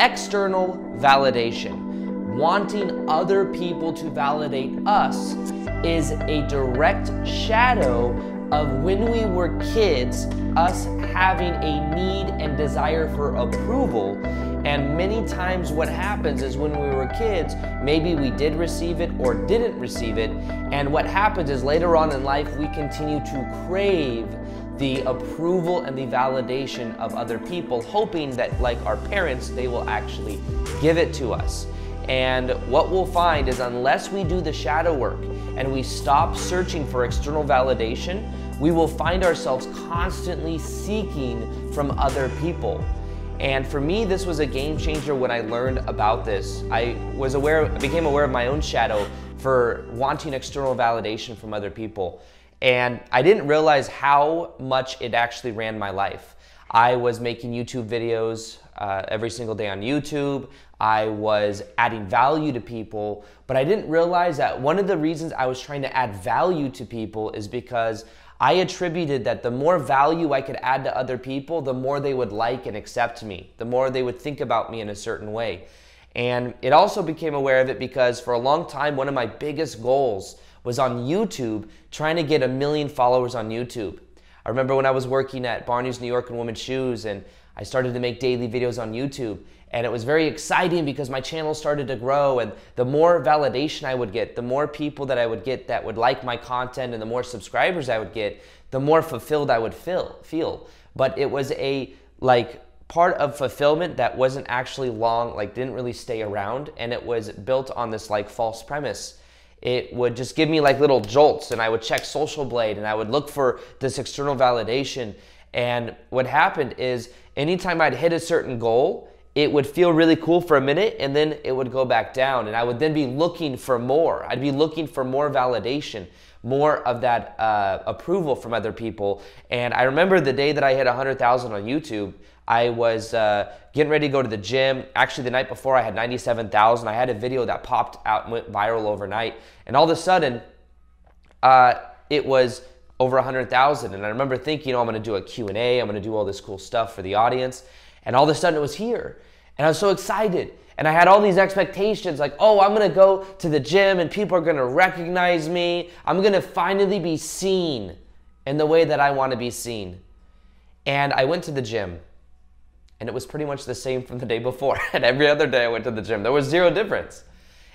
external validation. Wanting other people to validate us is a direct shadow of when we were kids, us having a need and desire for approval. And many times, what happens is when we were kids, maybe we did receive it or didn't receive it. And what happens is later on in life, we continue to crave the approval and the validation of other people, hoping that, like our parents, they will actually give it to us. And what we'll find is, unless we do the shadow work and we stop searching for external validation, we will find ourselves constantly seeking from other people. And for me, this was a game changer when I learned about this. I was aware, became aware of my own shadow for wanting external validation from other people. And I didn't realize how much it actually ran my life. I was making YouTube videos uh, every single day on YouTube. I was adding value to people, but I didn't realize that one of the reasons I was trying to add value to people is because I attributed that the more value I could add to other people, the more they would like and accept me, the more they would think about me in a certain way. And it also became aware of it because for a long time, one of my biggest goals was on YouTube, trying to get a million followers on YouTube. I remember when I was working at Barney's New York and Women's Shoes, and I started to make daily videos on YouTube. And it was very exciting because my channel started to grow, and the more validation I would get, the more people that I would get that would like my content, and the more subscribers I would get, the more fulfilled I would feel. feel. But it was a like part of fulfillment that wasn't actually long, like didn't really stay around, and it was built on this like false premise it would just give me like little jolts and I would check Social Blade and I would look for this external validation. And what happened is anytime I'd hit a certain goal, it would feel really cool for a minute and then it would go back down. And I would then be looking for more. I'd be looking for more validation, more of that uh, approval from other people. And I remember the day that I hit 100,000 on YouTube, I was uh, getting ready to go to the gym. Actually, the night before, I had 97,000. I had a video that popped out and went viral overnight. And all of a sudden, uh, it was over 100,000. And I remember thinking, oh, I'm going to do a Q&A. I'm going to do all this cool stuff for the audience. And all of a sudden, it was here. And I was so excited. And I had all these expectations like, oh, I'm gonna go to the gym and people are gonna recognize me. I'm gonna finally be seen in the way that I wanna be seen. And I went to the gym and it was pretty much the same from the day before. and every other day I went to the gym. There was zero difference.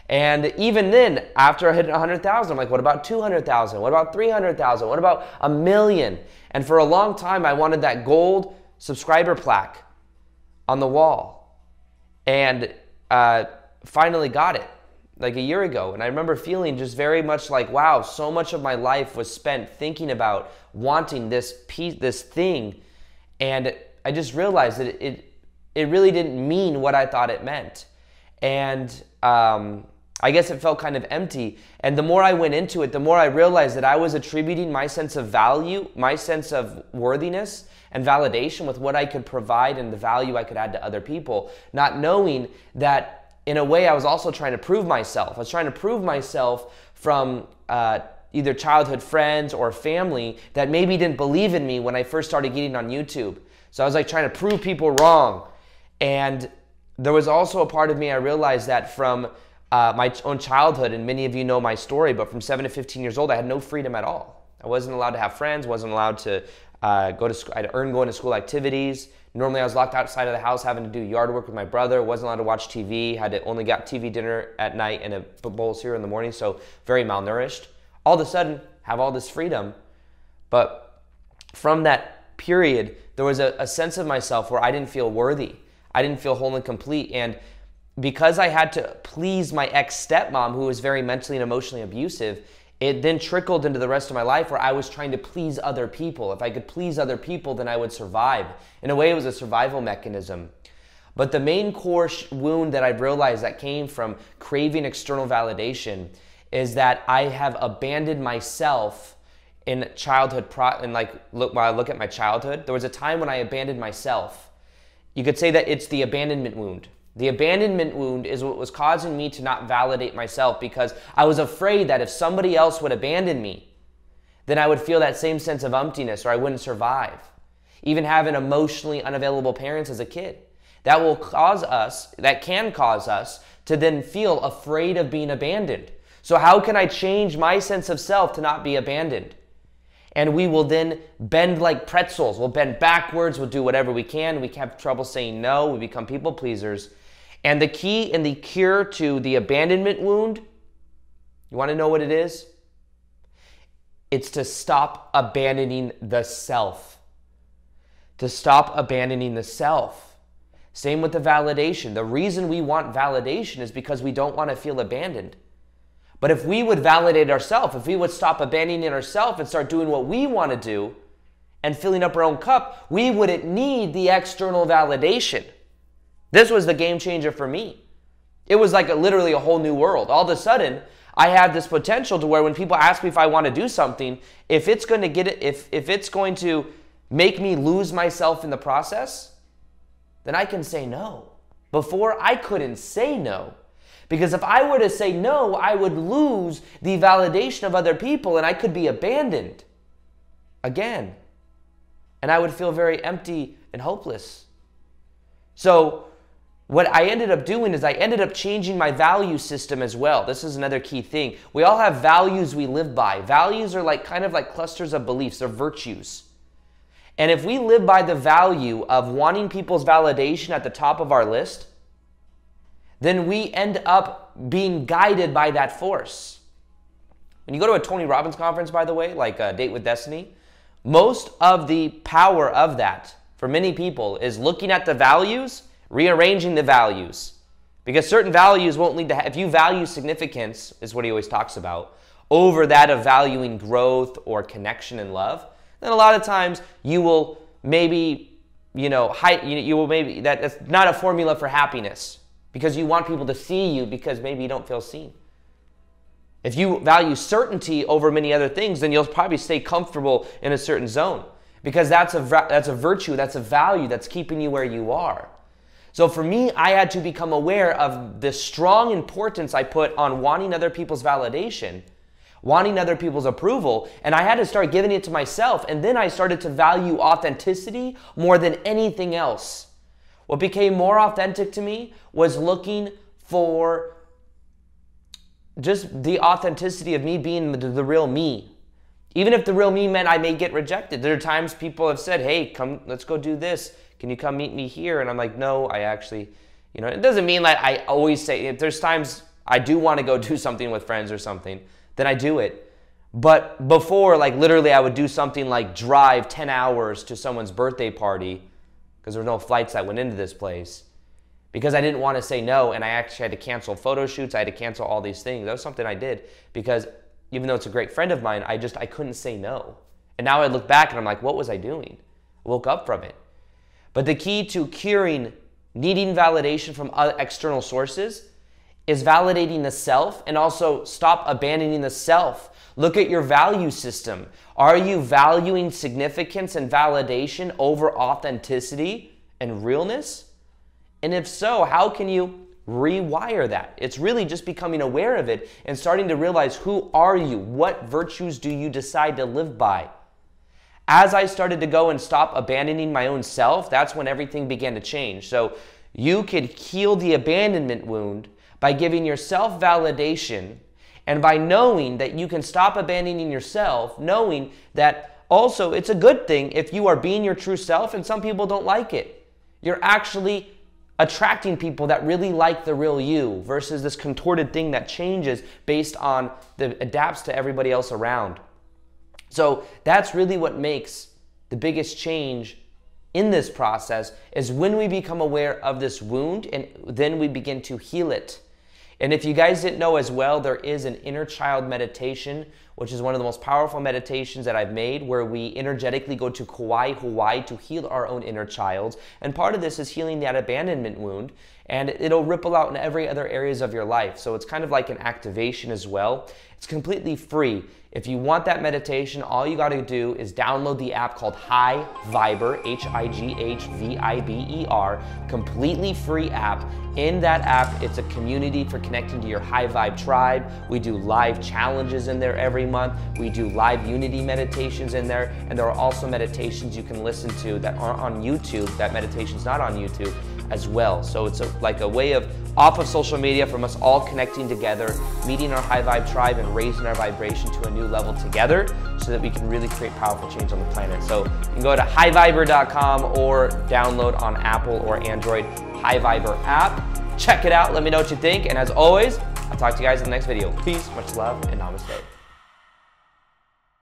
And even then, after I hit 100,000, I'm like, what about 200,000? What about 300,000? What about a million? And for a long time, I wanted that gold subscriber plaque on the wall. And uh, finally got it like a year ago. And I remember feeling just very much like, wow, so much of my life was spent thinking about wanting this piece, this thing. And I just realized that it, it really didn't mean what I thought it meant. And um, I guess it felt kind of empty. And the more I went into it, the more I realized that I was attributing my sense of value, my sense of worthiness and validation with what I could provide and the value I could add to other people, not knowing that in a way I was also trying to prove myself. I was trying to prove myself from uh, either childhood friends or family that maybe didn't believe in me when I first started getting on YouTube. So I was like trying to prove people wrong. And there was also a part of me I realized that from uh, my own childhood, and many of you know my story, but from 7 to 15 years old, I had no freedom at all. I wasn't allowed to have friends, wasn't allowed to uh, go to school, I'd earn going to school activities. Normally, I was locked outside of the house having to do yard work with my brother, wasn't allowed to watch TV, had to only got TV dinner at night and a bowl cereal in the morning, so very malnourished. All of a sudden, have all this freedom, but from that period, there was a, a sense of myself where I didn't feel worthy. I didn't feel whole and complete. And because I had to please my ex stepmom, who was very mentally and emotionally abusive, it then trickled into the rest of my life where I was trying to please other people. If I could please other people, then I would survive. In a way, it was a survival mechanism. But the main core wound that I've realized that came from craving external validation is that I have abandoned myself in childhood pro- and like look while I look at my childhood, there was a time when I abandoned myself. You could say that it's the abandonment wound. The abandonment wound is what was causing me to not validate myself because I was afraid that if somebody else would abandon me, then I would feel that same sense of emptiness or I wouldn't survive. Even having emotionally unavailable parents as a kid. that will cause us, that can cause us to then feel afraid of being abandoned. So, how can I change my sense of self to not be abandoned? And we will then bend like pretzels. We'll bend backwards. We'll do whatever we can. We have trouble saying no. We become people pleasers. And the key and the cure to the abandonment wound, you want to know what it is? It's to stop abandoning the self. To stop abandoning the self. Same with the validation. The reason we want validation is because we don't want to feel abandoned. But if we would validate ourselves, if we would stop abandoning ourselves and start doing what we want to do and filling up our own cup, we wouldn't need the external validation. This was the game changer for me. It was like a, literally a whole new world. All of a sudden, I have this potential to where when people ask me if I want to do something, if it's going to get it, if if it's going to make me lose myself in the process, then I can say no. Before, I couldn't say no. Because if I were to say no, I would lose the validation of other people and I could be abandoned again. And I would feel very empty and hopeless. So, what I ended up doing is I ended up changing my value system as well. This is another key thing. We all have values we live by. Values are like kind of like clusters of beliefs, they're virtues. And if we live by the value of wanting people's validation at the top of our list, then we end up being guided by that force. When you go to a Tony Robbins conference, by the way, like a Date with Destiny, most of the power of that for many people is looking at the values, rearranging the values. Because certain values won't lead to, if you value significance, is what he always talks about, over that of valuing growth or connection and love, then a lot of times you will maybe, you know, height, you, you will maybe, that, that's not a formula for happiness because you want people to see you because maybe you don't feel seen. If you value certainty over many other things, then you'll probably stay comfortable in a certain zone because that's a, that's a virtue, that's a value that's keeping you where you are. So for me, I had to become aware of the strong importance I put on wanting other people's validation wanting other people's approval, and I had to start giving it to myself. And then I started to value authenticity more than anything else. What became more authentic to me was looking for just the authenticity of me being the, real me. Even if the real me meant I may get rejected. There are times people have said, hey, come, let's go do this. Can you come meet me here? And I'm like, no, I actually, you know, it doesn't mean that I always say, if there's times I do want to go do something with friends or something then I do it. But before, like literally, I would do something like drive 10 hours to someone's birthday party because there were no flights that went into this place because I didn't want to say no and I actually had to cancel photo shoots. I had to cancel all these things. That was something I did because even though it's a great friend of mine, I just, I couldn't say no. And now I look back and I'm like, what was I doing? I woke up from it. But the key to curing needing validation from external sources is validating the self and also stop abandoning the self. Look at your value system. Are you valuing significance and validation over authenticity and realness? And if so, how can you rewire that? It's really just becoming aware of it and starting to realize who are you? What virtues do you decide to live by? As I started to go and stop abandoning my own self, that's when everything began to change. So you could heal the abandonment wound by giving yourself validation and by knowing that you can stop abandoning yourself, knowing that also it's a good thing if you are being your true self and some people don't like it. You're actually attracting people that really like the real you versus this contorted thing that changes based on the adapts to everybody else around. So that's really what makes the biggest change in this process is when we become aware of this wound and then we begin to heal it. And if you guys didn't know as well, there is an inner child meditation, which is one of the most powerful meditations that I've made, where we energetically go to Kauai, Hawaii to heal our own inner child. And part of this is healing that abandonment wound, and it'll ripple out in every other areas of your life. So it's kind of like an activation as well. It's completely free. If you want that meditation, all you got to do is download the app called High Viber, H I G H V I B E R, completely free app. In that app, it's a community for connecting to your high vibe tribe. We do live challenges in there every month. We do live unity meditations in there. And there are also meditations you can listen to that aren't on YouTube, that meditation's not on YouTube, as well. So it's a, like a way of off of social media from us all connecting together, meeting our high vibe tribe and raising our vibration to a new level together so that we can really create powerful change on the planet. So you can go to highviber.com or download on Apple or Android HighViber app. Check it out. Let me know what you think. And as always, I'll talk to you guys in the next video. Peace, much love, and namaste.